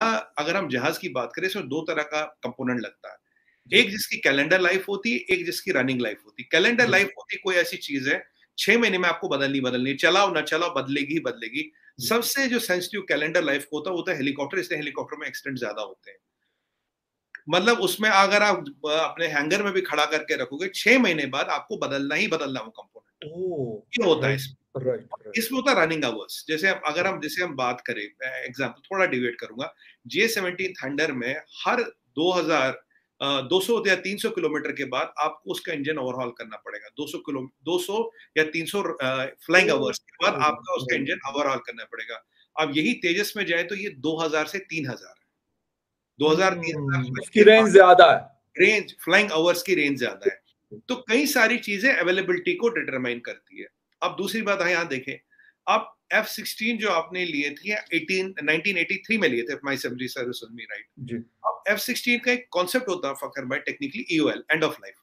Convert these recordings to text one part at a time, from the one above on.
अगर हम जहाज़ की बात करें इसमें दो तरह का कंपोनेंट लगता है। एक जिसकी कैलेंडर लाइफ होती है एक जिसकी रनिंग लाइफ होती है। कैलेंडर लाइफ होती कोई ऐसी चीज़ है छह महीने में आपको बदलनी बदलनी चलाओ ना चलाओ बदलेगी ही बदलेगी। सबसे जो सेंसिटिव कैलेंडर लाइफ होता है वो तो हेलीकॉप्टर इसलिए हेलीकॉप्टर में एक्सीडेंट ज़्यादा होते हैं। मतलब उसमें अगर आप अपने हैंगर में भी खड़ा करके रखोगे छह महीने बाद आपको बदलना ही बदलना वो कंपोनेंट ये होता है इसमें। Right, इसमें होता है रनिंग आवर्स जैसे अगर हम जैसे हम बात करें एग्ज़ाम्पल थोड़ा डिवेट करूँगा। जे सेवनटीन थंडर में हर 2000 200 या 300 किलोमीटर के बाद आपको उसका इंजन ओवरहॉल करना पड़ेगा। 200 किलो 200 या 300 फ्लाइंग आवर्स के बाद आपका उसका इंजन ओवरहॉल करना पड़ेगा। अब यही तेजस में जाए तो ये 2000 से 3000 है। 2000 3000 उसकी रेंज ज़्यादा है। रेंज फ्लाइंग आवर्स की रेंज ज़्यादा है। तो कई सारी चीज़ें अवेलेबिलिटी को डिटरमाइन करती है। अब दूसरी बात यहाँ देखें। आप एफ़ सिक्सटीन जो आपने लिए थे एटीन नाइनटीन एटी थ्री में लिए थे माई सब्ज़ी सर्विस मी राइट अब एफ़ सिक्सटीन का एक कॉन्सेप्ट होता है फकर भाई technically EOL end of life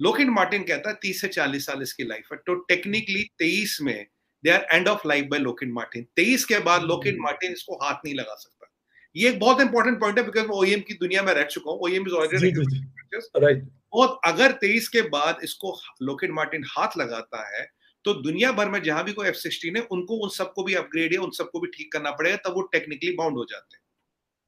Lockheed Martin कहता है तीस से चालीस साल इसकी लाइफ है। तो टेक्निकली तेईस में they are end of life by Lockheed Martin. तेईस के बाद लोकिन मार्टिन इसको हाथ नहीं लगा सकता। ये एक बहुत इंपॉर्टेंट पॉइंट है बिकॉज़ ओईएम की दुनिया में रह चुका हूँ। ओईएम इज़ ऑलरेडी और अगर तेईस के बाद इसको लोकिन मार्टिन हाथ लगाता है तो दुनिया भर में जहाँ भी कोई एफ़ सिक्सटीन है उनको उन सबको भी अपग्रेड या उन सबको भी ठीक करना पड़ेगा तब वो टेक्निकली बाउंड हो जाते हैं।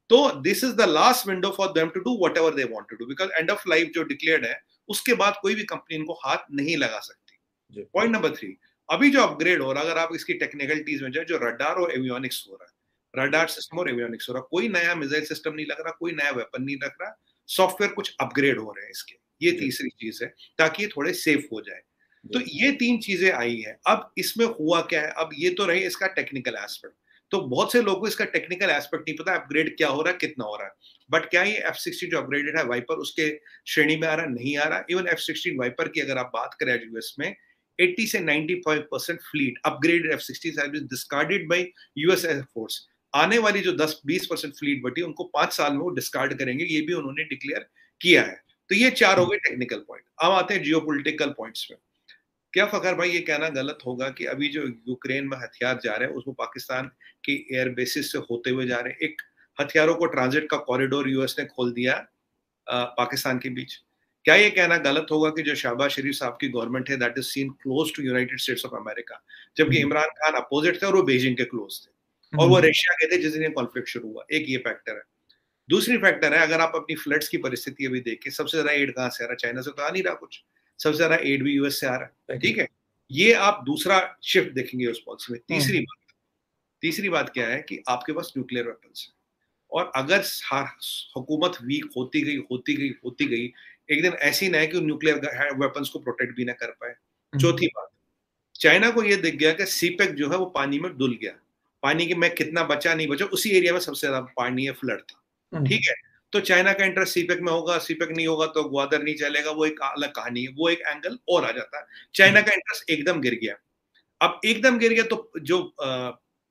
तो this is the last window for them to do whatever they want to do because end of life जो डिक्लेयर्ड है उसके बाद कोई भी कंपनी इनको हाथ नहीं लगा सकती। पॉइंट नंबर थ्री अभी जो अपग्रेड हो रहा है अगर आप इसकी टेक्निकलिटीज में जाए जो रडार और एवियोनिक्स हो रहा है रडार सिस्टम और एवियोनिक्स हो रहा है कोई नया मिसाइल सिस्टम नहीं लग रहा कोई नया वेपन नहीं लग रहा सॉफ्टवेयर कुछ अपग्रेड हो रहे हैं इसके। ये तीसरी चीज़ है ताकि ये थोड़े सेफ़ हो जाए। तो ये तीन चीज़ें आई है। अब इसमें हुआ क्या है? अब ये तो रहे इसका टेक्निकल एस्पेक्ट तो बहुत से लोगों को इसका टेक्निकल एस्पेक्ट नहीं पता अपग्रेड क्या हो रहा है कितना हो रहा है। बट क्या ये एफ़ सिक्सटीन जो अपग्रेडेड है वाइपर उसके श्रेणी में आ रहा नहीं आ रहा? इवन एफ़ सिक्सटीन वाइपर की अगर आप बात करें यूएस में 80 से 95 percent fleet upgraded F sixteen discarded by US Air Force आने वाली जो 10-20 परसेंट फ्लीट बटी उनको पाँच साल में वो डिस्कार्ड करेंगे ये भी उन्होंने डिक्लेयर किया है। तो ये चार हो गए टेक्निकल पॉइंट अब आते हैं जियो पॉइंट्स में। क्या फकर भाई ये कहना गलत होगा कि अभी जो यूक्रेन में हथियार जा रहे हैं उसमें पाकिस्तान के एयर बेसिस से होते हुए जा रहे हैं। एक हथियारों को ट्रांजिट का कॉरिडोर यूएस ने खोल दिया आ, पाकिस्तान के बीच। क्या ये कहना गलत होगा कि जो शहबाज शरीफ साहब की गवर्नमेंट है that is seen close to United States of America जबकि हम्म। इमरान खान अपोजिट थे और वो बेजिंग के क्लोज थे। और वो रशिया हम्म। के थे जिस दिन कॉन्फ्लिक्ट शुरू हुआ। एक ये फैक्टर है। दूसरी फैक्टर है अगर आप अपनी फ्लड्स की परिस्थिति अभी देखें सबसे ज़्यादा एड कहाँ से आ रहा चाइना से तो आ नहीं रहा कुछ। सबसे ज़्यादा एड भी यूएस से आ रहा है। ठीक है? ये आप दूसरा शिफ्ट देखेंगे उस पॉलिसी में। तीसरी हम्म। बात तीसरी बात क्या है कि आपके पास न्यूक्लियर वेपन्स है। और अगर हुकूमत वीक होती गई होती गई होती गई एक दिन ऐसी ना है कि न्यूक्लियर वेपन्स को प्रोटेक्ट भी ना कर पाए। हम्म। चौथी बात चाइना को यह दिख गया कि सीपेक जो है वो पानी में डुल गया। पानी के मैं कितना बचा नहीं बचा उसी एरिया में सबसे ज़्यादा पानी है फ्लड था। हम्म। ठीक है? तो चाइना का इंटरेस्ट सीपेक में होगा सीपेक नहीं होगा तो ग्वादर नहीं चलेगा वो एक अलग कहानी है वो एक एंगल और आ जाता है। चाइना का इंटरेस्ट एकदम गिर गया। अब एकदम गिर गया तो जो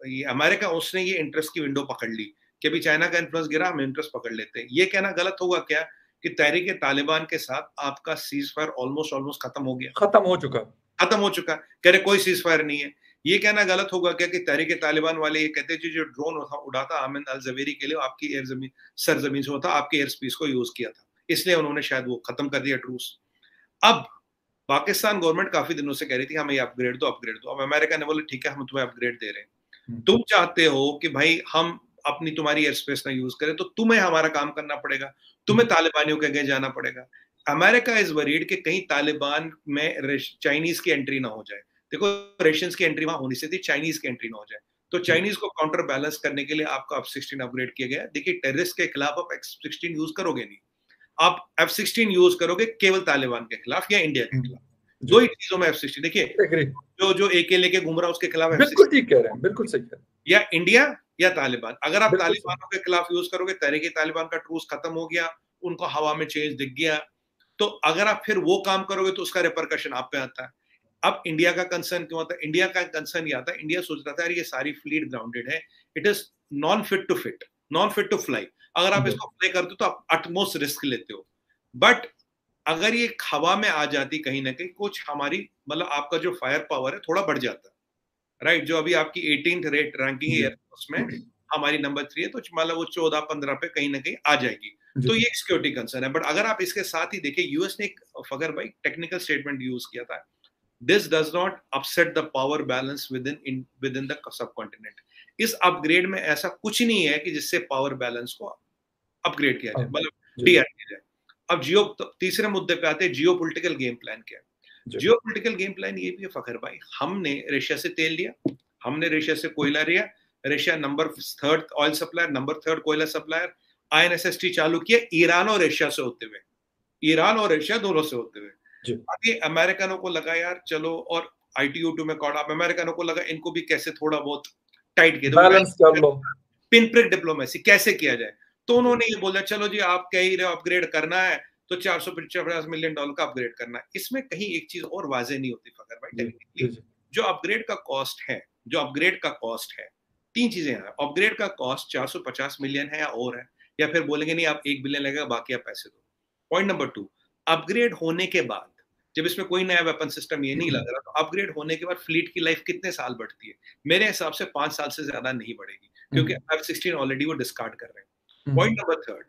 ये अमेरिका उसने ये इंटरेस्ट की विंडो पकड़ ली कि अभी चाइना का इंटरेस्ट गिरा हम इंटरेस्ट पकड़ लेते हैं। ये कहना गलत होगा क्या कि तहरीक तालिबान के साथ आपका सीज फायर ऑलमोस्ट ऑलमोस्ट खत्म हो गया। खत्म हो चुका। खत्म हो चुका। कह रहे कोई सीज फायर नहीं है। ये कहना गलत होगा क्या कि तहरीक तालिबान वाले ये कहते थे जो ड्रोन उड़ाता आमिन अल जवेरी के लिए आपकी एयर ज़मीन सर ज़मीन से होता आपके एयर स्पेस को यूज़ किया था। इसलिए उन्होंने शायद वो खत्म कर दिया ट्रूस अब पाकिस्तान गवर्नमेंट काफ़ी दिनों से कह रही थी हमें अपग्रेड दो अपग्रेड दो। अब अमेरिका ने बोले ठीक है हम तुम्हें अपग्रेड दे रहे हैं। हम्म। तुम चाहते हो कि भाई हम अपनी तुम्हारी एयर स्पेस ना यूज़ करें तो तुम्हें हमारा काम करना पड़ेगा। तुम्हें हम्म। तालिबानियों के आगे जाना पड़ेगा। अमेरिका इज़ वरीड कि कहीं तालिबान में चाइनीज़ की एंट्री ना हो जाए। देखो रशियंस की एंट्री वहाँ होनी से थी चाइनीज़ की एंट्री ना हो जाए। तो चाइनीज़ को काउंटर बैलेंस करने के लिए आपका एफ़ सिक्सटीन अपग्रेड किया गया देखिए टेररिस्ट के खिलाफ आप एफ़ सिक्सटीन यूज़ करोगे नहीं। आप एफ़ सिक्सटीन यूज़ करोगे केवल तालिबान के खिलाफ या इंडिया के खिलाफ। दो ही चीज़ों में एफ़ सिक्सटीन देखिए जो जो एक लेके घूम रहा है उसके खिलाफ बिल्कुल ठीक कह रहे हैं बिल्कुल सही कह रहे हैं। या इंडिया या तालिबान। अगर आप तालिबानों के खिलाफ यूज़ करोगे तहरीक तालिबान का ट्रूस खत्म हो गया उनको हवा में चेंज दिख गया तो अगर आप फिर वो काम करोगे तो उसका रिपरकशन आप पे आता है। अब इंडिया का कंसर्न क्यों आता है? इंडिया का कंसर्न ये आता है इंडिया सोच रहा था यार ये सारी फ्लीट ग्राउंडेड है it is non fit to fit non fit to fly अगर आप इसको फ्लाई करते हो तो आप अटमोस्ट रिस्क लेते हो। बट अगर ये हवा में आ जाती कहीं ना कहीं कुछ हमारी मतलब आपका जो फायर पावर है थोड़ा बढ़ जाता राइट जो अभी आपकी एटीन रेट रैंकिंग है उसमें हमारी नंबर थ्री है तो मतलब वो चौदह पंद्रह पे कहीं ना कहीं आ जाएगी। तो ये सिक्योरिटी कंसर्न है। बट अगर आप इसके साथ ही देखें यूएस ने एक फगर भाई टेक्निकल स्टेटमेंट यूज़ किया था। This does not upset the power balance within within the subcontinent इस अपग्रेड में ऐसा कुछ नहीं है कि जिससे पावर बैलेंस को अपग्रेड किया जाए हाँ, मतलब डी किया जाए। अब जियो तीसरे मुद्दे पे आते हैं जियो पोलिटिकल गेम प्लान क्या है? जियो पोलिटिकल गेम प्लान ये भी है फखर भाई हमने रशिया से तेल लिया हमने रशिया से कोयला लिया Russia number third oil supplier number third कोयला सप्लायर आईएनएसएसटी चालू किया ईरान और रशिया से होते हुए। ईरान और रशिया दोनों से होते हुए। अभी अमेरिकनों को लगा यार चलो और आईटीयू टू में कॉड आप अमेरिकनों को लगा इनको भी कैसे थोड़ा बहुत टाइट किया। बैलेंस कर लो। पिन प्रिक डिप्लोमेसी कैसे किया जाए? तो उन्होंने ये बोला चलो जी आप कह ही रहे हो अपग्रेड करना है तो चार सौ पचास मिलियन डॉलर का अपग्रेड करना है। इसमें कहीं एक चीज़ और वाजे नहीं होती फकर भाई टेक्निकली जो अपग्रेड का कॉस्ट है जो अपग्रेड का कॉस्ट है तीन चीज़ें हैं। अपग्रेड का कॉस्ट 450 मिलियन है या और है या फिर बोलेंगे नहीं आप एक बिलियन लगेगा बाकी आप पैसे दो। पॉइंट नंबर टू अपग्रेड होने के बाद जब इसमें कोई नया वेपन सिस्टम ये नहीं लग रहा तो अपग्रेड होने के बाद फ्लीट की लाइफ कितने साल बढ़ती है? मेरे हिसाब से पाँच साल से ज़्यादा नहीं बढ़ेगी क्योंकि एफ़ सिक्सटीन ऑलरेडी वो डिस्कार्ड कर रहे हैं। पॉइंट नंबर थर्ड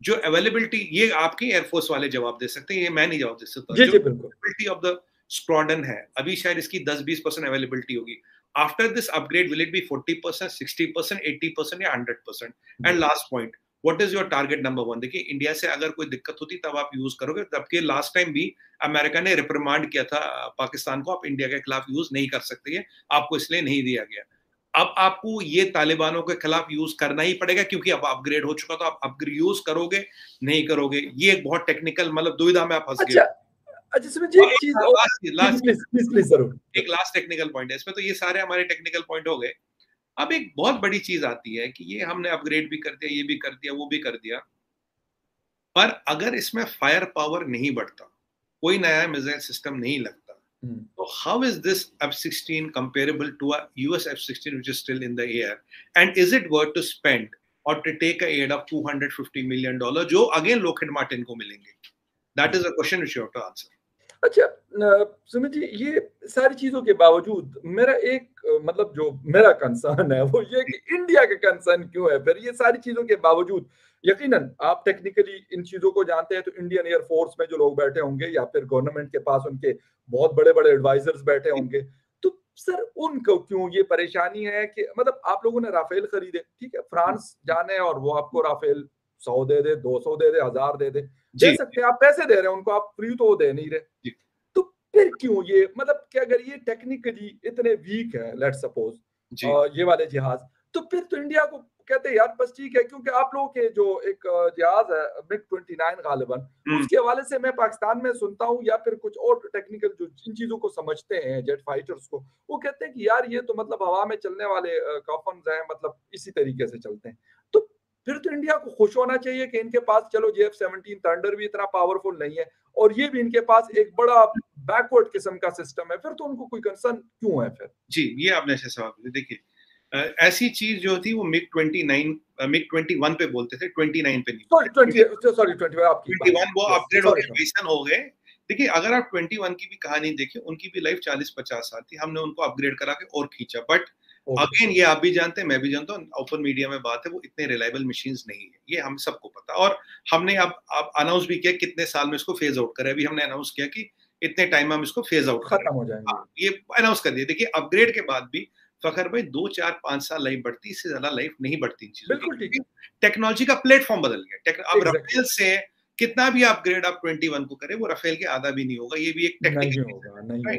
जो अवेलेबिलिटी ये आपके एयरफोर्स वाले जवाब दे सकते हैं ये मैं नहीं जवाब दे सकता। जो अवेलेबिलिटी ऑफ़ द स्क्वाडन है अभी शायद इसकी 10-20 परसेंट अवेलेबिलिटी होगी। After this upgrade will it be 40 percent sixty percent eighty percent या hundred percent and last point what is your target number one देखिए इंडिया से अगर कोई दिक्कत होती तब आप यूज़ करोगे। तब के लास्ट टाइम भी अमेरिका ने रिप्रिमांड किया था पाकिस्तान को आप इंडिया के खिलाफ यूज़ नहीं कर सकते हैं। आपको इसलिए नहीं दिया गया। अब आपको ये तालिबानों के खिलाफ यूज़ करना ही पड़ेगा क्योंकि अब अपग्रेड हो चुका तो आप अपग्रेड यूज़ करोगे नहीं करोगे। ये एक बहुत टेक्निकल मतलब दुविधा में आप फंस गए। अच्छा, एक लास्ट टेक्निकल पॉइंट है। इसमें तो ये सारे हमारे टेक्निकल पॉइंट हो गए। अब एक बहुत बड़ी चीज़ आती है कि ये हमने अपग्रेड भी कर दिया ये भी कर दिया वो भी कर दिया। पर अगर इसमें फायर पावर नहीं बढ़ता कोई नया मिजाइल सिस्टम नहीं लगता हम्म। तो how is this F sixteen comparable to a F sixteen which is still in the air and is it worth to spend और to take a aid of two hundred fifty million dollar जो again Lockheed Martin को मिलेंगे? That is a question which you to answer अच्छा सुमित जी, ये सारी चीज़ों के बावजूद मेरा एक मतलब जो मेरा कंसर्न है, वो ये कि इंडिया का कंसर्न क्यों है? फिर ये सारी चीज़ों के बावजूद, यकीनन, आप टेक्निकली इन चीज़ों को जानते हैं तो इंडियन एयरफोर्स में जो लोग बैठे होंगे या फिर गवर्नमेंट के पास उनके बहुत बड़े बड़े एडवाइजर्स बैठे होंगे तो सर उनको क्यों ये परेशानी है कि मतलब आप लोगों ने राफेल खरीदे, ठीक है? फ्रांस जाने और वो आपको राफेल सौ दे दे दो सौ दे दे हज़ार दे दे। दे सकते हैं आप पैसे दे रहे हैं उनको आप फ्री तो दे नहीं रहे। तो फिर क्यों ये मतलब कि अगर ये टेक्निकली इतने वीक है लेट सपोज़ ये वाले जहाज़ तो फिर तो इंडिया को कहते हैं यार बस ठीक है क्योंकि आप लोगों के जो एक जहाज़ है मिग ट्वेंटी नाइन गालिबन। उसके हवाले से मैं पाकिस्तान में सुनता हूँ या फिर कुछ और टेक्निकल जो जिन चीज़ों को समझते हैं जेट फाइटर्स को वो कहते हैं कि यार ये तो मतलब हवा में चलने वाले कॉफन हैं मतलब इसी तरीके से चलते हैं। फिर तो इंडिया को खुश होना चाहिए कि इनके पास चलो जे एफ़ सेवनटीन थंडर भी इतना पावरफुल नहीं है और ये भी इनके पास एक बड़ा बैकवर्ड किस्म का सिस्टम है फिर तो उनको कोई कंसर्न क्यों है फिर? जी ये आपने ऐसे सवाल देखिए ऐसी चीज़ जो थी वो मिग 29 मिग 21 पे बोलते थे 29 पे नहीं। सॉरी 20 सॉरी 21 आपकी 21 वो अपग्रेड हो गए हो गए। देखिए अगर आप 21 की भी कहानी देखें उनकी भी लाइफ 40 50 साल थी हमने उनको अपग्रेड करा के और खींचा बट अगेन ये आप भी जानते हैं मैं भी जानता हूँ ओपन मीडिया में बात है वो इतने रिलायबल मशीन नहीं है ये हम सबको पता और हमने अब अब अनाउंस भी किया कितने साल में इसको फ़ेज़ आउट करें। अभी हमने अनाउंस किया कि इतने टाइम में हम इसको फ़ेज़ आउट खत्म हो जाएँगे। हाँ, ये अनाउंस कर दिया। देखिए अपग्रेड के बाद भी फखर भाई दो चार पाँच साल लाइफ बढ़ती इससे ज़्यादा लाइफ नहीं बढ़ती बिल्कुल ठीक। है टेक्नोलॉजी का प्लेटफॉर्म बदल गया। अब रफेल से कितना भी अपग्रेड आप ट्वेंटी वन को करें वो रफेल के आधा भी नहीं होगा ये भी एक टेक्निकल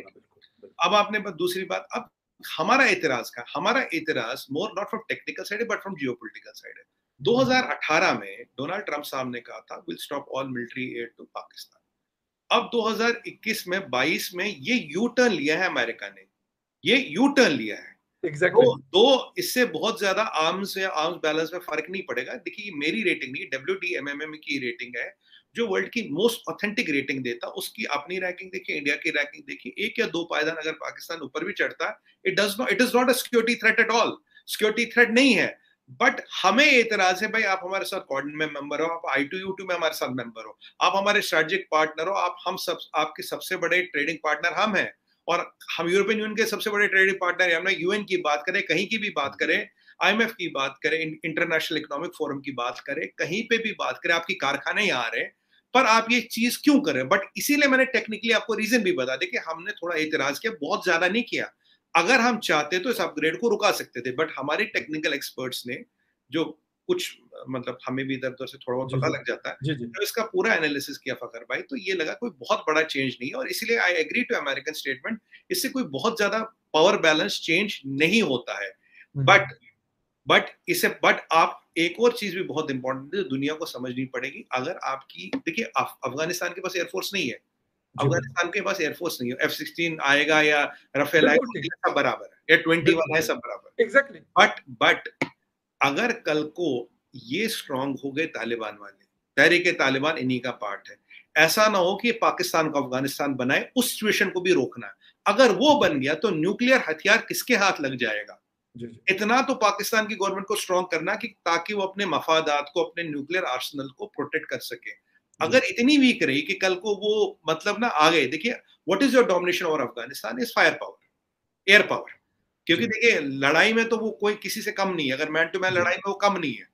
अब आपने दूसरी बात अब हमारा एतराज़ का हमारा एतराज़ more not from technical side but from geopolitical side है। 2018 में डोनाल्ड ट्रंप साहब ने कहा था will stop all military aid to Pakistan अब 2021 में 22 में ये यू टर्न लिया है अमेरिका ने। ये यू टर्न लिया है। Exactly. तो, तो इससे बहुत ज़्यादा आर्म्स या आर्म्स बैलेंस में फ़र्क नहीं पड़ेगा। देखिए मेरी रेटिंग नहीं डब्ल्यू एम एम की रेटिंग है। जो वर्ल्ड की मोस्ट ऑथेंटिक रेटिंग देता, उसकी अपनी रैंकिंग देखिए इंडिया की रैंकिंग देखिए, एक या दो पायदान अगर पाकिस्तान ऊपर भी चढ़ता है it does not it is not a security threat at all security threat नहीं है. बट हमें एतराज़ है, भाई, आप हमारे साथ कॉर्डिन में मेंबर हो, आप आई टू यू टू में हमारे साथ मेंबर हो, आप हमारे स्ट्रेटेजिक पार्टनर हो, आप हम सब, आपके सबसे बड़े ट्रेडिंग पार्टनर हम हैं, और हम यूरोपियन यूनियन के सबसे बड़े ट्रेडिंग पार्टनर हैं, हमने यूएन की बात करें, कहीं की भी बात करें आईएमएफ की बात करें इंटरनेशनल इकोनॉमिक फोरम की बात करें, कहीं पे भी बात करें, आपकी कारखाने यहाँ आ रहे हैं पर आप ये चीज़ क्यों कर रहे हैं? बट इसीलिए मैंने टेक्निकली आपको रीजन भी बता दिया कि हमने थोड़ा एतराज़ किया बहुत ज़्यादा नहीं किया। अगर हम चाहते तो इस अपग्रेड को रुका सकते थे बट हमारे टेक्निकल एक्सपर्ट्स ने जो कुछ मतलब हमें भी इधर उधर से थोड़ा बहुत पता लग जाता है जी जी। तो इसका पूरा एनालिसिस किया फकर भाई तो ये लगा कोई बहुत बड़ा चेंज नहीं है। और इसलिए I agree to American statement इससे कोई बहुत ज़्यादा पावर बैलेंस चेंज नहीं होता है। बट बट इसे बट आप एक और चीज़ भी बहुत इंपॉर्टेंट है दुनिया को समझनी पड़ेगी। अगर आपकी देखिए अफ़गानिस्तान के पास एयरफोर्स नहीं है। अफ़गानिस्तान के पास एयरफोर्स नहीं है। एफ़ सिक्सटीन आएगा या रफेल आएगा सब बराबर है। या ट्वेंटी वन है सब बराबर एग्जैक्टली बट बट अगर कल को ये स्ट्रांग हो गए तालिबान वाले तहरीक तालिबान इन्हीं का पार्ट है। ऐसा ना हो कि पाकिस्तान को अफ़गानिस्तान बनाए उस सिचुएशन को भी रोकना। अगर वो बन गया तो न्यूक्लियर हथियार किसके हाथ लग जाएगा? इतना तो पाकिस्तान की गवर्नमेंट को स्ट्रॉन्ग करना कि ताकि वो अपने मफादात को अपने न्यूक्लियर आर्सनल को प्रोटेक्ट कर सके। अगर इतनी वीक रही कि कल को वो मतलब ना आ गए देखिए what is your domination over Afghanistan is fire power air power क्योंकि देखिए लड़ाई में तो वो कोई किसी से कम नहीं है अगर मैन टू मैन लड़ाई में वो कम नहीं है।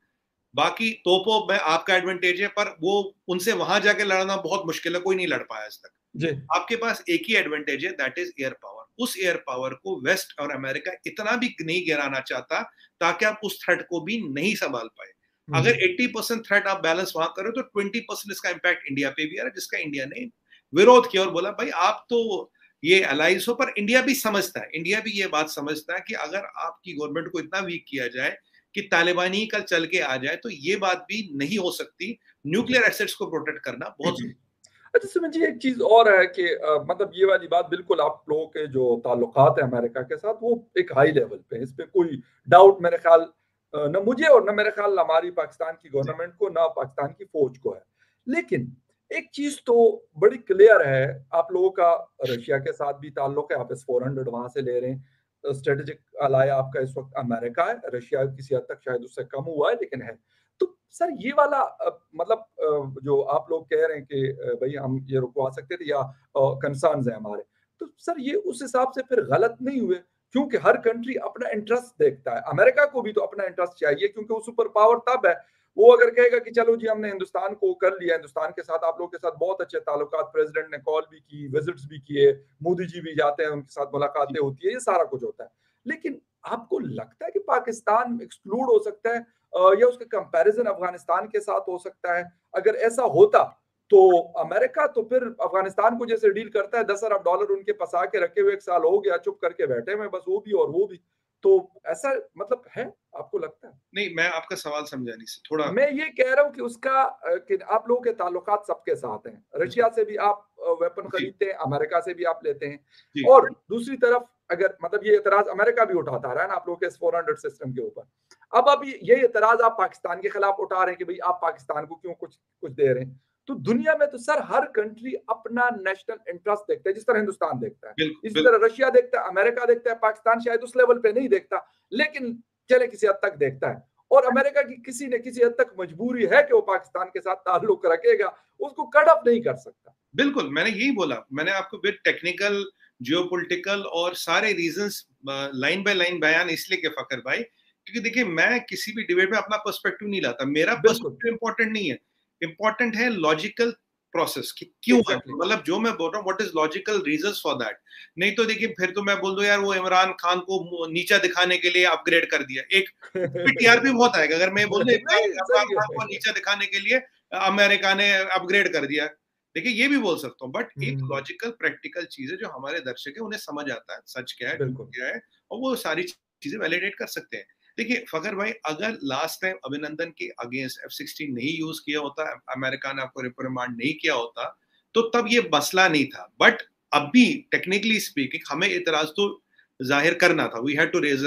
बाकी तोपो में आपका एडवांटेज है पर वो उनसे वहाँ जाके लड़ना बहुत मुश्किल है कोई नहीं लड़ पाया आज तक। जी। आपके पास एक ही एडवांटेज है दैट इज़ एयर पावर उस एयर पावर को वेस्ट और अमेरिका इतना भी नहीं गिराना चाहता ताकि आप उस थ्रेट को भी नहीं संभाल पाए। अगर 80 परसेंट थ्रेट आप बैलेंस वहाँ करो तो 20 परसेंट इसका इम्पैक्ट इंडिया पे भी आ रहा है जिसका इंडिया ने विरोध किया और बोला भाई आप तो ये अलाइंस हो पर इंडिया भी समझता है इंडिया भी ये बात समझता है कि अगर आपकी गवर्नमेंट को इतना वीक किया जाए कि तालिबानी ही कल चल के आ जाए तो ये बात भी नहीं हो सकती। न्यूक्लियर एसेट्स को प्रोटेक्ट करना बहुत अच्छा सुमित जी एक चीज़ और है कि आ, मतलब ये वाली बात बिल्कुल आप लोगों के जो ताल्लुकात है अमेरिका के साथ वो एक हाई लेवल पे है इस पर कोई डाउट मेरे ख्याल न मुझे और न मेरे ख्याल हमारी पाकिस्तान की गवर्नमेंट को ना पाकिस्तान की फौज को है। लेकिन एक चीज़ तो बड़ी क्लियर है आप लोगों का रशिया के साथ भी ताल्लुक है आप इस फोर हंड्रेड वहाँ से ले रहे हैं स्ट्रेटेजिक अलाय आपका इस वक्त अमेरिका है रशिया किसी हद तक शायद उससे कम हुआ है लेकिन है। तो सर ये वाला मतलब जो आप लोग कह रहे हैं कि भाई हम ये रुकवा सकते थे या कंसर्न है हमारे तो सर ये उस हिसाब से फिर गलत नहीं हुए क्योंकि हर कंट्री अपना इंटरेस्ट देखता है। अमेरिका को भी तो अपना इंटरेस्ट चाहिए क्योंकि वो सुपर पावर तब है। वो अगर कहेगा कि चलो जी हमने हिंदुस्तान को कर लिया हिंदुस्तान के साथ आप लोगों के साथ बहुत अच्छे ताल्लुकात प्रेसिडेंट ने कॉल भी की विजिट्स भी किए मोदी जी भी जाते हैं उनके साथ मुलाकातें होती है ये सारा कुछ होता है। लेकिन आपको लगता है कि पाकिस्तान एक्सक्लूड हो सकता है? या उसका कंपैरिजन अफ़गानिस्तान के साथ हो सकता है। अगर ऐसा होता तो अमेरिका तो फिर अफ़गानिस्तान को जैसे डील करता है दस अरब डॉलर उनके पसा के रखे हुए एक साल हो गया चुप करके बैठे हुए बस वो भी और वो भी। तो ऐसा मतलब है आपको लगता है? नहीं मैं आपका सवाल समझाने से थोड़ा मैं ये कह रहा हूँ कि उसका कि आप लोगों के ताल्लुकात सबके साथ हैं। रशिया से भी आप वेपन खरीदते हैं अमेरिका से भी आप लेते हैं। और दूसरी तरफ़ अगर मतलब ये इतराज अमेरिका भी उठाता रहा है ना आप लोगों के फोर हंड्रेड सिस्टम के ऊपर। अब अब ये इतराज आप पाकिस्तान के खिलाफ उठा रहे हैं कि भाई आप पाकिस्तान को क्यों कुछ कुछ दे रहे हैं? तो दुनिया में तो सर हर कंट्री अपना नेशनल इंटरेस्ट देखता है जिस तरह हिंदुस्तान देखता है। इसी तरह रशिया देखता है अमेरिका देखता है पाकिस्तान शायद उस लेवल पे नहीं देखता लेकिन चले किसी हद तक देखता है। और अमेरिका की किसी न किसी हद तक मजबूरी है कि वो पाकिस्तान के साथ ताल्लुक रखेगा उसको कट ऑफ़ नहीं कर सकता। बिल्कुल मैंने यही बोला। मैंने आपको विद टेक्निकल जियोपॉलिटिकल और सारे रीजन लाइन बाय लाइन बयान इसलिए के फकर भाई क्योंकि देखिए मैं किसी भी डिबेट में अपना पर्सपेक्टिव नहीं लाता। मेरा पर्सपेक्टिव इंपॉर्टेंट नहीं है। इंपॉर्टेंट है लॉजिकल प्रोसेस कि क्यों exactly. मतलब जो मैं बोल रहा हूँ what is logical reason for that नहीं तो देखिए फिर तो मैं बोल दू यार वो इमरान खान को नीचा दिखाने के लिए अपग्रेड कर दिया। एक टीआरपी बहुत आएगा। अगर मैं बोल इमरान खान को नीचा दिखाने के लिए अमेरिका ने अपग्रेड कर दिया। देखिए ये भी बोल सकता हूँ बट एक लॉजिकल प्रैक्टिकल चीज़ है जो हमारे दर्शक है उन्हें समझ आता है सच क्या है क्या है और वो सारी चीज़ें वैलिडेट कर सकते हैं। देखिए फकर भाई अगर लास्ट टाइम अभिनंदन के अगेंस्ट एफ़ सिक्सटीन नहीं यूज़ किया होता अमेरिका ने आपको रिप्रिमांड नहीं किया होता तो तब ये मसला नहीं था। बट अभी टेक्निकली स्पीकिंग हमें इतराज तो ज़ाहिर करना था। वी हैड टू रेज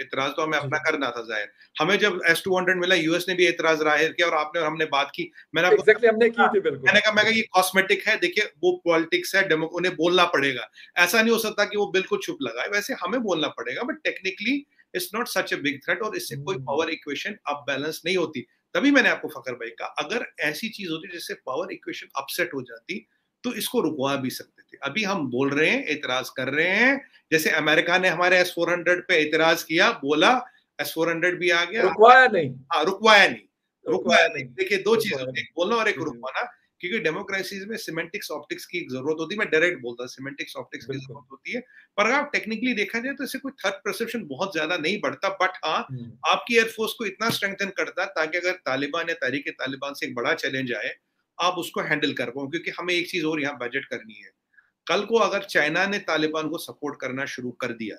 इतराज तो हमें अपना करना था ज़ाहिर। हमें जब एस टू हंड्रेड मिला यूएस ने भी इतराज ज़ाहिर किया और आपने और हमने बात की। मैंने आपको exactly, हमने की थी बिल्कुल। मैंने कहा मैं ये कॉस्मेटिक है देखिए वो पॉलिटिक्स है उन्हें बोलना पड़ेगा। ऐसा नहीं हो सकता कि वो बिल्कुल छुप लगा वैसे हमें बोलना पड़ेगा but technically it's not such a big threat और इससे कोई पावर. इक्वेशन अब बैलेंस नहीं होती। तभी मैंने आपको फकर भाई कहा अगर ऐसी चीज़ होती जिससे पावर इक्वेशन अपसेट हो जाती तो इसको रुकवा भी सकते थे। अभी हम बोल रहे हैं एतराज़ कर रहे हैं जैसे अमेरिका ने हमारे एस फोर हंड्रेड पे एतराज़ किया बोला एस फोर हंड्रेड भी आ गया। रुकवाया नहीं। हाँ रुकवाया नहीं रुकवाया नहीं। देखिए दो चीज़ें एक बोलना और एक रुकवाना। क्योंकि डेमोक्रेसीज में सिमेंटिक्स ऑप्टिक्स की ज़रूरत होती है। मैं डायरेक्ट बोलता सिमेंटिक्स ऑप्टिक्स की ज़रूरत होती है। पर अगर आप टेक्निकली देखा जाए तो इससे कोई थर्ड परसेप्शन बहुत ज़्यादा नहीं बढ़ता। बट हाँ हम्म। आपकी एयरफोर्स को इतना स्ट्रेंथन करता ताकि अगर तालिबान या तारीख तालिबान से एक बड़ा चैलेंज आए आप उसको हैंडल कर पाओ। क्योंकि हमें एक चीज़ और यहाँ बजट करनी है। कल को अगर चाइना ने तालिबान को सपोर्ट करना शुरू कर दिया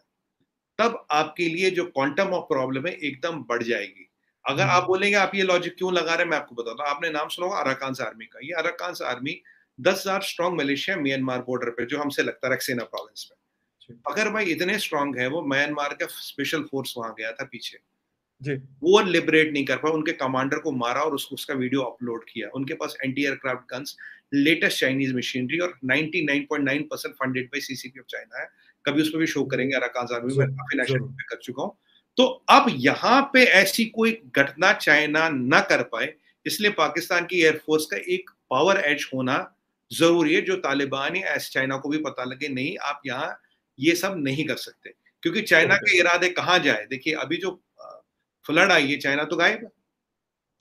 तब आपके लिए जो क्वांटम ऑफ़ प्रॉब्लम है एकदम बढ़ जाएगी। अगर आप हम्म। बोलेंगे आप ये लॉजिक क्यों लगा रहे हैं? मैं आपको बताता हूँ। आपने नाम सुना होगा अराकान आर्मी का। ये अराकान आर्मी दस हज़ार स्ट्रॉन्ग मलेशिया म्यांमार बॉर्डर पे जो हमसे लगता है रक्सेना प्रोविंस में। अगर भाई इतने स्ट्रॉन्ग है वो म्यांमार का स्पेशल फोर्स वहाँ गया था पीछे। जी। वो लिबरेट नहीं कर पाया उनके कमांडर को मारा और उसको उसका वीडियो अपलोड किया। उनके पास anti aircraft guns latest Chinese machinery और 99.9 percent funded by CCP of China है। कभी उस पर भी शो करेंगे अराकान आर्मी में काफ़ी नेशनल कर चुका हूँ। तो अब यहाँ पे ऐसी कोई घटना चाइना ना कर पाए इसलिए पाकिस्तान की एयरफोर्स का एक पावर एज होना ज़रूरी है जो तालिबान या ऐसे चाइना को भी पता लगे नहीं आप यहाँ ये सब नहीं कर सकते। क्योंकि चाइना के इरादे कहाँ जाए? देखिए अभी जो फ्लड आई है चाइना तो गायब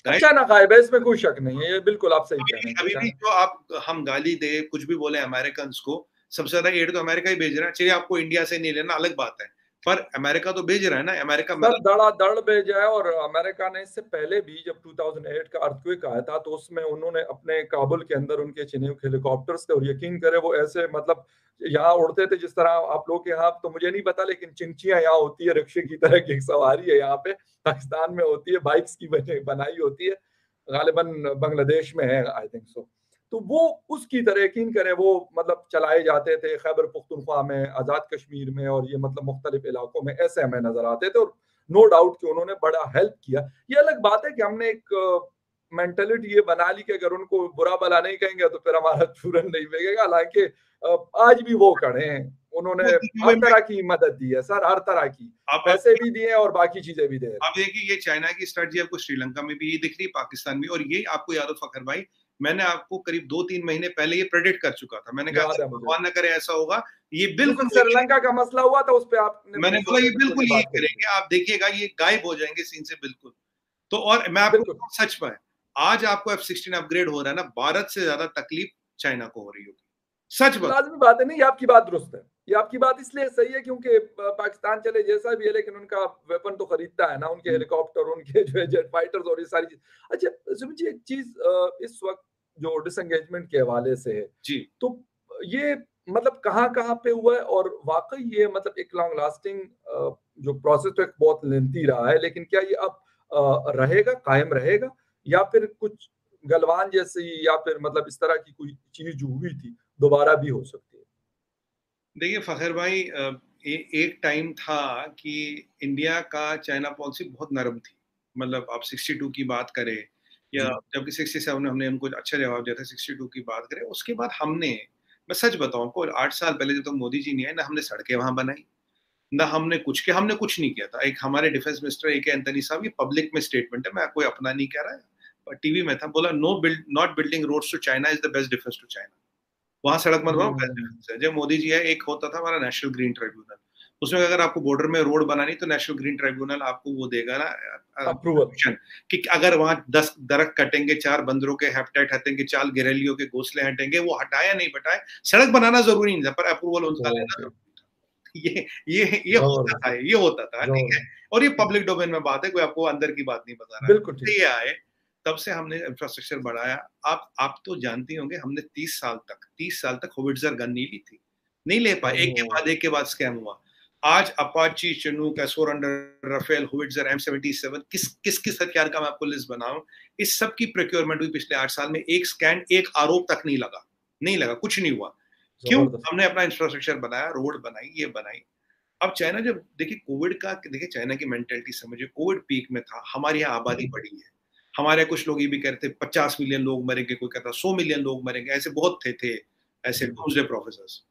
चाइना गायब है इसमें कोई शक नहीं है ये बिल्कुल आप सही कह रहे हैं। अभी भी जो आप हम गाली दे कुछ भी बोले अमेरिकन को सबसे ज़्यादा एड तो अमेरिका ही भेज रहा है। चलिए आपको इंडिया से नहीं लेना अलग बात है। पर अमेरिका तो भेज रहा है ना, अमेरिका सर, दड़ा दड़ भेजा है और अमेरिका ने इससे पहले भी जब 2008 का अर्थक्वेक आया था तो उसमें उन्होंने अपने काबुल के अंदर उनके चिन्हित हेलीकॉप्टर्स थे और यकीन करे वो ऐसे मतलब यहाँ उड़ते थे जिस तरह आप लोग के यहाँ तो मुझे नहीं पता, लेकिन चिंचियाँ यहाँ होती है, रिक्शे की तरह की सवारी है यहाँ पे, पाकिस्तान में होती है बाइक्स की बनाई होती है गालिबन बांग्लादेश में है आई थिंक सो तो वो उसकी तरह यकीन करें वो मतलब चलाए जाते थे खैबर पुख्तनख्वा में आज़ाद कश्मीर में और ये मतलब मुख्तलिफ़ इलाकों में ऐसे हमें नज़र आते थे और नो डाउट कि उन्होंने बड़ा हेल्प किया। ये अलग बात है कि हमने एक मेंटेलिटी ये बना ली कि अगर उनको बुरा भला नहीं कहेंगे तो फिर हमारा चूरन नहीं बेगेगा हालाँकि आज भी वो खड़े हैं। उन्होंने हर तरह की मदद दी है सर हर तरह की। पैसे भी दिए और बाकी चीज़ें भी दे आप देखिए ये चाइना की स्ट्रेटजी आपको श्रीलंका में भी ये दिख रही है पाकिस्तान में और ये आपको याद हो फखर भाई मैंने आपको करीब दो तीन महीने पहले ये प्रेडिक्ट कर चुका था। मैंने कहा भगवान न करे ऐसा होगा। ये बिल्कुल श्रीलंका का मसला हुआ था उस पर आप मैंने बोला ये बिल्कुल ये करेंगे आप देखिएगा ये गायब हो जाएँगे सीन से बिल्कुल। तो और मैं आपको सच पाए आज आपको एफ़ सिक्सटीन अपग्रेड हो रहा है ना भारत से ज़्यादा तकलीफ़ चाइना को हो रही होगी। सच बात बात है नहीं आपकी बात दुरुस्त है। ये आपकी बात इसलिए सही है क्योंकि पाकिस्तान चले जैसा भी है लेकिन उनका वेपन तो खरीदता है ना उनके हेलीकॉप्टर हम्म। उनके जो है जेट फाइटर्स और ये सारी चीज़। अच्छा सुमित जी एक चीज़ इस वक्त जो डिसंगेजमेंट के हवाले से है जी। तो ये मतलब कहाँ कहाँ पे हुआ है? और वाकई ये मतलब एक लॉन्ग लास्टिंग जो प्रोसेस तो एक बहुत लेंथी रहा है लेकिन क्या ये अब रहेगा कायम रहेगा? या फिर कुछ गलवान जैसी या फिर मतलब इस तरह की कोई चीज़ हुई थी दोबारा भी हो सकती देखिए फखर भाई ए, एक टाइम था कि इंडिया का चाइना पॉलिसी बहुत नरम थी। मतलब आप 62 की बात करें या जबकि 67 में हमने उनको अच्छा जवाब दिया था 62 की बात करें उसके बाद हमने मैं सच बताऊँ को आठ साल पहले जब तक तो मोदी जी नहीं आए ना हमने सड़कें वहाँ बनाई ना हमने कुछ किया हमने कुछ नहीं किया था। एक हमारे डिफेंस मिनिस्टर ए के एंथनी साहब ये पब्लिक में स्टेटमेंट है मैं कोई अपना नहीं कह रहा है टीवी में था बोला no build not building roads to China is the best defence to China वहाँ सड़क मत बनाओ बेस्ट जब मोदी जी है एक होता था हमारा नेशनल ग्रीन ट्रिब्यूनल उसमें अगर आपको बॉर्डर में रोड बनानी तो नेशनल ग्रीन ट्राइब्यूनल आपको वो देगा ना अप्रूवल कि अगर वहाँ दस दरख्त कटेंगे चार बंदरों के हैप्टाइट हटेंगे चार गिरेलियों के घोसले हटेंगे वो हटाया नहीं बटाए सड़क बनाना ज़रूरी नहीं था पर अप्रूवल उनका लेना ये ये ये होता था ये होता था ठीक है? और ये पब्लिक डोमेन में बात है कोई आपको अंदर की बात नहीं बता रहा। बिल्कुल तो ये आए तब से हमने इंफ्रास्ट्रक्चर बढ़ाया। आप आप तो जानते होंगे हमने तीस साल तक तीस साल तक होविट्जर गन नहीं ली थी। नहीं ले पाए। एक के बाद एक के बाद स्कैम हुआ। आज अपाची चनूक एसोर under Rafale howitzer M seventy seven किस किस किस हथियार का मैं आपको लिस्ट बनाऊँ इस सब की प्रोक्योरमेंट हुई पिछले आठ साल में। एक स्कैन एक आरोप तक नहीं लगा। नहीं लगा। कुछ नहीं हुआ। क्यों? हमने अपना इंफ्रास्ट्रक्चर बनाया रोड बनाई ये बनाई। अब चाइना जब देखिए कोविड का देखिए चाइना की मेंटेलिटी समझिए कोविड पीक में था हमारे यहाँ आबादी हम्म। बढ़ी है। हमारे कुछ लोग ये भी कहते पचास मिलियन लोग मरेंगे कोई कहता सौ मिलियन लोग मरेंगे ऐसे बहुत थे थे ऐसे दूसरे प्रोफेसर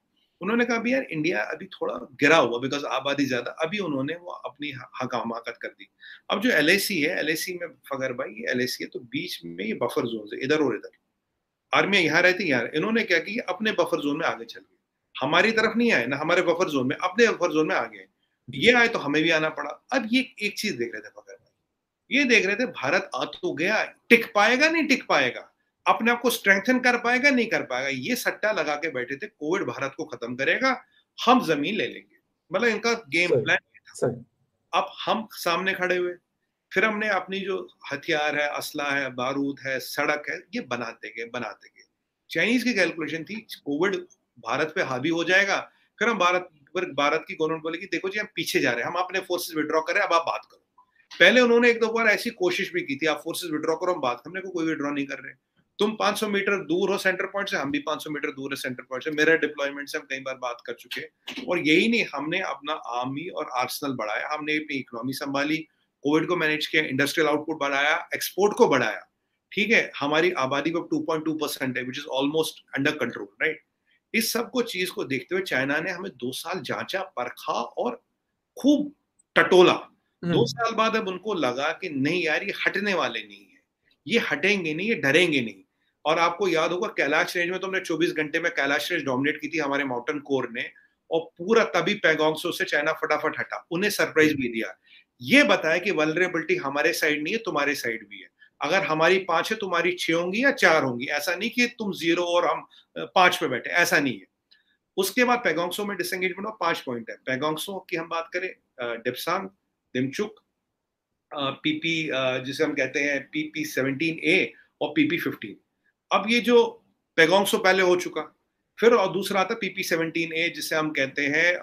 उन्होंने कहा यार इंडिया अभी थोड़ा गिरा हुआ बिकॉज़ आबादी ज़्यादा अभी उन्होंने वो अपनी हकामाकत कर दी। अब जो एल है एल में फगर भाई एल है तो बीच में ये बफर जोन है इधर और इधर। आर्मी यहाँ रहती यहाँ इन्होंने क्या किया अपने बफर जोन में आगे चल गए। हमारी तरफ़ नहीं आए ना हमारे बफर जोन में अपने बफर जोन में आ गए ये आए तो हमें भी आना पड़ा। अब ये एक चीज़ देख रहे थे ये देख रहे थे भारत आ तो गया टिक पाएगा नहीं टिक पाएगा? अपने आप को स्ट्रेंथन कर पाएगा नहीं कर पाएगा? ये सट्टा लगा के बैठे थे कोविड भारत को खत्म करेगा हम ज़मीन ले लेंगे। मतलब इनका गेम प्लान अब हम सामने खड़े हुए फिर हमने अपनी जो हथियार है असला है बारूद है सड़क है ये बनाते गए बनाते गए चाइनीज़ की कैलकुलेशन थी कोविड भारत पे हावी हो जाएगा फिर हम भारत पर भारत की गवर्नमेंट बोलेगी देखो जी हम पीछे जा रहे हैं हम अपने फोर्सेस विड्रॉ करें अब आप बात करो। पहले उन्होंने एक दो बार ऐसी कोशिश भी की थी, आप फोर्सेस विड्रॉ करो, हम बात हमने को कोई विड्रॉ नहीं कर रहे। तुम 500 मीटर दूर हो सेंटर पॉइंट से, हम भी 500 मीटर दूर है सेंटर पॉइंट से। मेरे डिप्लॉयमेंट से हम कई बार बात कर चुके और यही नहीं, हमने अपना आर्मी और आर्सनल बढ़ाया, हमने अपनी इकोनॉमी संभाली कोविड को मैनेज किया इंडस्ट्रियल आउटपुट बढ़ाया एक्सपोर्ट को बढ़ाया। ठीक है, हमारी आबादी पॉइंट टू परसेंट है which is almost under control right इस सबको चीज़ को देखते हुए चाइना ने हमें दो साल जांचा, परखा और खूब टटोला। दो हम्म। साल बाद अब उनको लगा कि नहीं यार ये हटने वाले नहीं है। ये हटेंगे नहीं ये डरेंगे नहीं। और आपको याद होगा कैलाश रेंज में तो हमने 24 घंटे में कैलाश रेंज डोमिनेट की थी हमारे माउंटेन कोर ने और पूरा तभी पैगोंगसो से चाइना फटाफट हटा। उन्हें सरप्राइज़ भी दिया। ये बताया कि वलरेबिलिटी हमारे साइड नहीं है तुम्हारे साइड भी है। अगर हमारी पाँच है तुम्हारी छह होंगी या चार होंगी। ऐसा नहीं कि तुम ज़ीरो और हम पाँच पे बैठे ऐसा नहीं है। उसके बाद पैगोंगसो में डिसंगेजमेंट और पाँच पॉइंट है। पैगोंगसो की हम बात करें डिप्सांग दिमचुक पीपी जिसे हम कहते हैं पीपी सेवनटीन ए और पीपी फिफ्टीन अब ये जो पैगोंग सो पहले हो चुका फिर और दूसरा आता पीपी सेवनटीन ए जिसे हम कहते हैं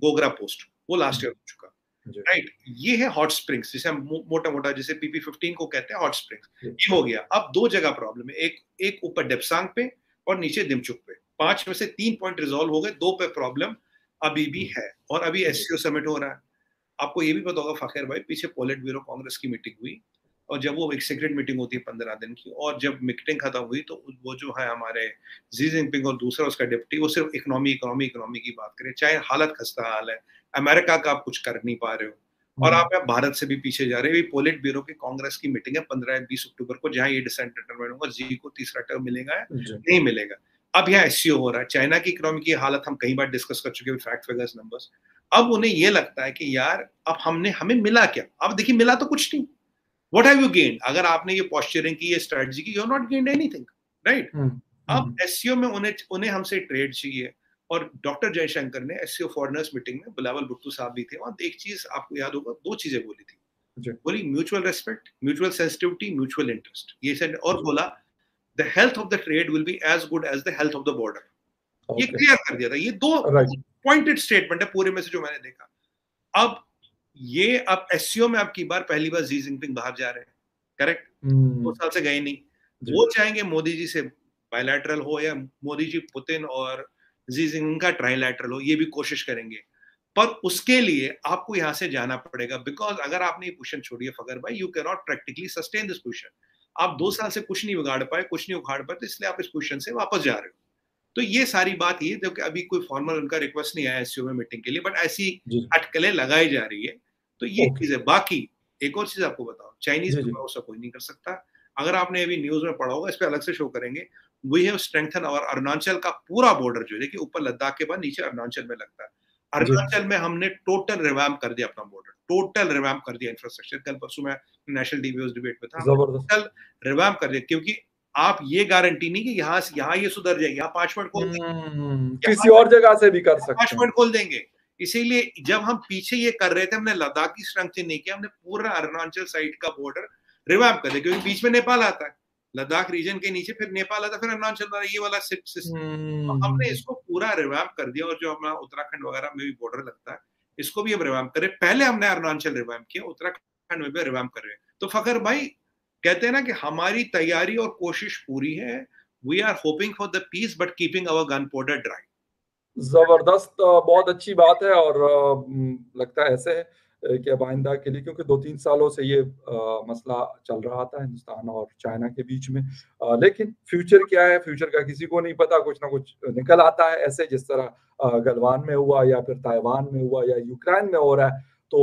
गोगरा पोस्ट वो लास्ट ईयर हो चुका। राइट ये है हॉट स्प्रिंग्स जिसे हम मोटा मोटा जिसे पीपी फिफ्टीन को कहते हैं हॉट स्प्रिंग्स ये हो गया। अब दो जगह प्रॉब्लम है। एक एक ऊपर डेप्सांग पे और नीचे दिमचुक पे। पाँच में से तीन पॉइंट रिजोल्व हो गए। दो पे प्रॉब्लम अभी भी है और अभी एस समिट हो रहा है। आपको ये भी पता होगा फखेर भाई पीछे पोलिट ब्यूरो कांग्रेस की मीटिंग हुई और जब वो एक सीक्रेट मीटिंग होती है पंद्रह दिन की और जब मीटिंग खत्म हुई तो वो जो है हमारे जी जिनपिंग और दूसरा उसका डिप्टी वो सिर्फ़ इकोनॉमी इकोनॉमी इकोनॉमी की बात करें चाहे हालत खस्ता हाल है अमेरिका का आप कुछ कर नहीं पा रहे हो। और हम्म। आप भारत से भी पीछे जा रहे हो पोलिट ब्यूरो की कांग्रेस की मीटिंग है पंद्रह बीस अक्टूबर को जहाँ ये डिटरमाइन होगा जी को तीसरा टर्म मिलेगा या नहीं मिलेगा। अब यहाँ एस हो रहा है। चाइना की इकोनॉमी की हालत हम कई बार डिस्कस कर चुके हैं फैक्ट फिगर्स नंबर्स अब उन्हें ये लगता है कि यार अब हमने हमें मिला क्या? अब देखिए मिला तो कुछ नहीं। वट हैव यू गेन अगर आपने ये पॉस्चरिंग की ये स्ट्रेटजी की you not gain anything right अब एस में उन्हें उन्हें हमसे ट्रेड चाहिए। और डॉक्टर जयशंकर ने एससीओ फॉरनर्स मीटिंग में बिलावल भुट्टू साहब भी थे वहाँ एक चीज़ आपको याद होगा दो चीज़ें बोली थी। बोली mutual respect mutual sensitivity mutual interest ये और बोला the health of the trade will be as good as the health of the border ये क्लियर कर दिया था। ये दो पॉइंटेड स्टेटमेंट है पूरे में से जो मैंने देखा। अब ये अब एस में आपकी बार पहली बार जी जिनपिंग बाहर जा रहे हैं। Correct hmm. दो साल से गए नहीं। वो चाहेंगे मोदी जी से बायलैटरल हो या मोदी जी पुतिन और जी जिनपिंग का ट्राइलैटरल हो ये भी कोशिश करेंगे। पर उसके लिए आपको यहाँ से जाना पड़ेगा। बिकॉज़ अगर आपने ये पोजिशन छोड़ी है फगर भाई you can not practically sustain this position आप दो साल से कुछ नहीं बिगाड़ पाए कुछ नहीं उखाड़ पाए तो इसलिए आप इस पोजिशन से वापस जा रहे हो। तो ये सारी बात ये जो अभी कोई फॉर्मल उनका रिक्वेस्ट नहीं आया एस में मीटिंग के लिए बट ऐसी अटकलें लगाई जा रही है। तो ये चीज़ है बाकी एक और चीज़ आपको बताओ चाइनीज़ भरोसा कोई नहीं कर सकता। अगर आपने अभी न्यूज़ में पढ़ा होगा इस पर अलग से शो करेंगे। वी हैव स्ट्रेंथन और अरुणाचल का पूरा बॉर्डर जो है देखिए ऊपर लद्दाख के बाद नीचे अरुणाचल में लगता है। अरुणाचल में हमने टोटल रिवैम कर दिया अपना बॉर्डर टोटल रिवैम कर दिया इंफ्रास्ट्रक्चर कल परसों में नेशनल टीवी डिबेट में था टोटल रिवैम कर दिया क्योंकि आप ये गारंटी नहीं कि यहाँ से यहाँ ये सुधर जाएगी यहाँ पाँच मिनट खोल देंगे। हम्म, किसी और जगह से भी कर सकते पाँच मिनट खोल देंगे। इसीलिए जब हम पीछे ये कर रहे थे हमने लद्दाख की स्ट्रेंथ नहीं किया हमने पूरा अरुणाचल साइड का बॉर्डर रिवाइव कर दिया क्योंकि बीच में नेपाल आता है। लद्दाख रीजन के नीचे फिर नेपाल आता है फिर अरुणाचल ये वाला सिस्टम तो हमने इसको पूरा रिवाइव कर दिया और जो हमारा उत्तराखंड वगैरह में भी बॉर्डर लगता है इसको भी हम रिवाइव करें। पहले हमने अरुणाचल रिवाइव किया उत्तराखंड में भी रिवाइव कर रहे हैं। तो फकर भाई कहते हैं ना कि हमारी तैयारी और कोशिश पूरी है। We are hoping for the peace but keeping our gunpowder dry ज़बरदस्त बहुत अच्छी बात है और लगता है ऐसे। है कि आइंदा के लिए क्योंकि दो तीन सालों से ये आ, मसला चल रहा था हिंदुस्तान और चाइना के बीच में। आ, लेकिन फ्यूचर क्या है? फ्यूचर का किसी को नहीं पता कुछ ना कुछ निकल आता है। ऐसे जिस तरह गलवान में हुआ या फिर ताइवान में हुआ या यूक्रेन में हो रहा है तो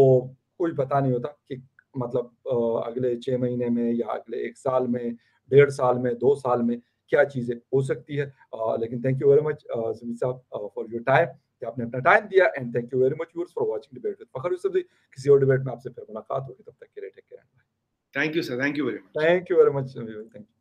कोई पता नहीं होता कि मतलब आ, अगले छह महीने में या अगले एक साल में डेढ़ साल में दो साल में क्या चीज़ें हो सकती है। लेकिन thank you very much Sumit साहब फॉर योर टाइम कि आपने अपना टाइम दिया and thank you very much viewers for watching debate with Fakhar Yusuf ji किसी और डिबेट में आपसे फिर मुलाकात होगी तब तक के लिए take care thank you sir thank you very much thank you very much thank you